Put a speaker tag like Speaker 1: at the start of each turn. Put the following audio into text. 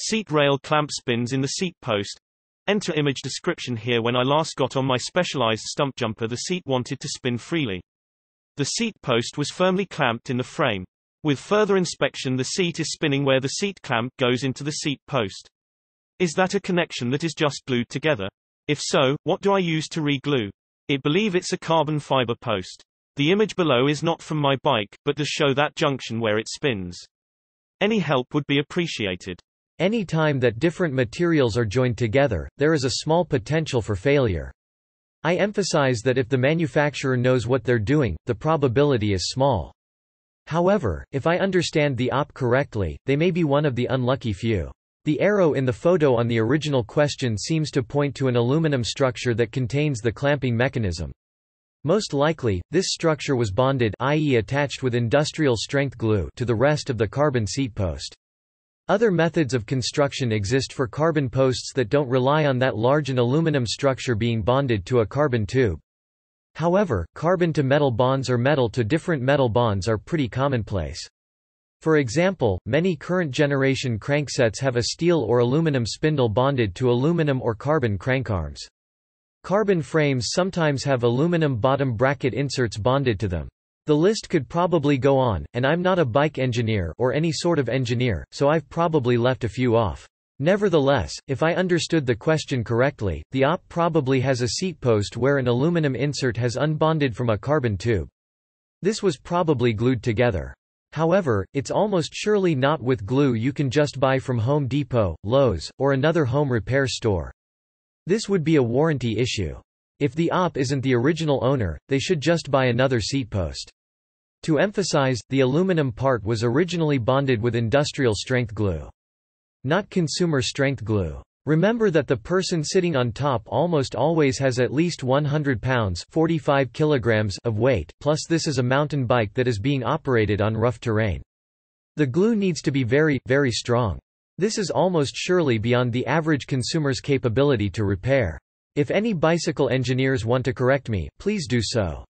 Speaker 1: Seat rail clamp spins in the seat post. Enter image description here When I last got on my Specialized Stumpjumper the seat wanted to spin freely. The seat post was firmly clamped in the frame. With further inspection the seat is spinning where the seat clamp goes into the seat post. Is that a connection that is just glued together? If so, what do I use to re-glue? It believe it's a carbon fiber post. The image below is not from my bike, but does show that junction where it spins. Any help would be appreciated.
Speaker 2: Any time that different materials are joined together, there is a small potential for failure. I emphasize that if the manufacturer knows what they're doing, the probability is small. However, if I understand the op correctly, they may be one of the unlucky few. The arrow in the photo on the original question seems to point to an aluminum structure that contains the clamping mechanism. Most likely, this structure was bonded i.e. attached with industrial strength glue to the rest of the carbon seat post. Other methods of construction exist for carbon posts that don't rely on that large an aluminum structure being bonded to a carbon tube. However, carbon-to-metal bonds or metal-to-different metal bonds are pretty commonplace. For example, many current generation cranksets have a steel or aluminum spindle bonded to aluminum or carbon crankarms. Carbon frames sometimes have aluminum bottom bracket inserts bonded to them. The list could probably go on, and I'm not a bike engineer or any sort of engineer, so I've probably left a few off. Nevertheless, if I understood the question correctly, the op probably has a seat post where an aluminum insert has unbonded from a carbon tube. This was probably glued together. However, it's almost surely not with glue you can just buy from Home Depot, Lowe's, or another home repair store. This would be a warranty issue. If the op isn't the original owner, they should just buy another seat post. To emphasize, the aluminum part was originally bonded with industrial strength glue. Not consumer strength glue. Remember that the person sitting on top almost always has at least 100 pounds 45 kilograms of weight, plus this is a mountain bike that is being operated on rough terrain. The glue needs to be very, very strong. This is almost surely beyond the average consumer's capability to repair. If any bicycle engineers want to correct me, please do so.